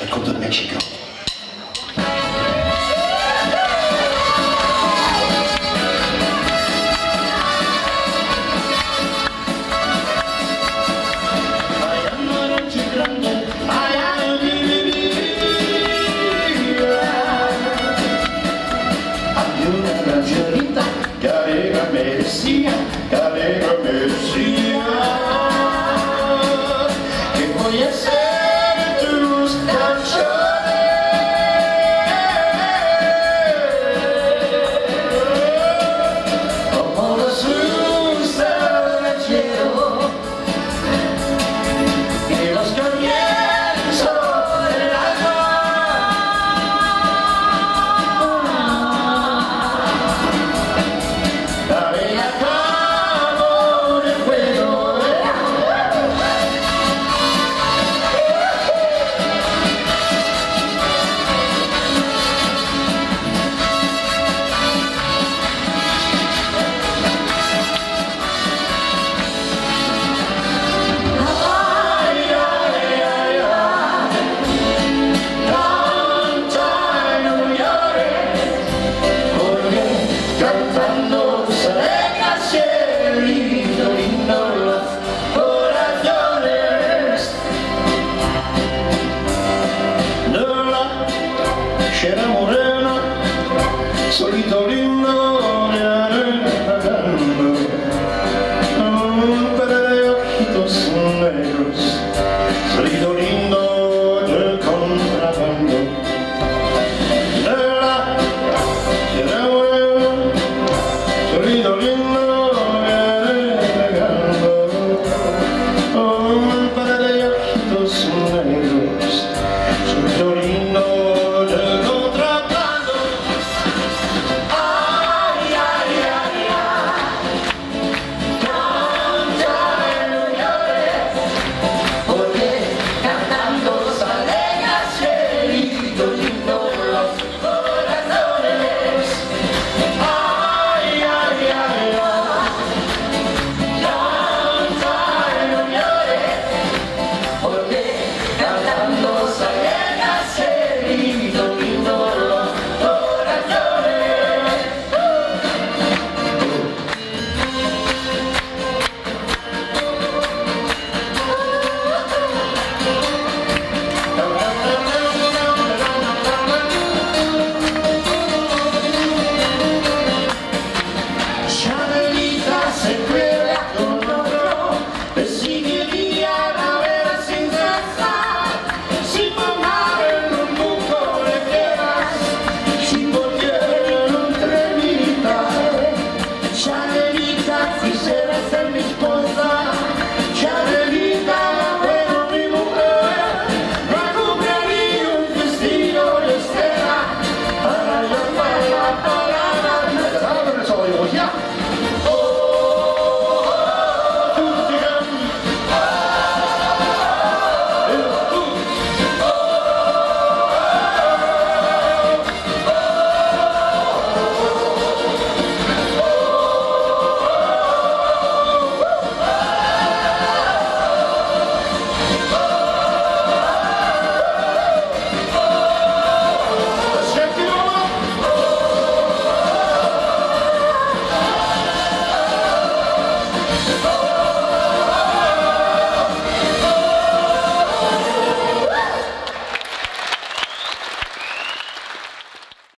that come to Mexico. Chera morena, solito